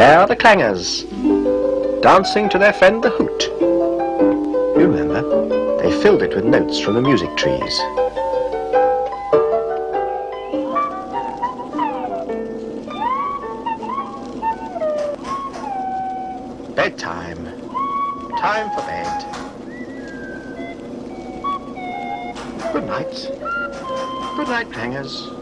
There are the clangers, dancing to their friend the hoot. You remember, they filled it with notes from the music trees. Bedtime. Time for bed. Good night. Good night, clangers.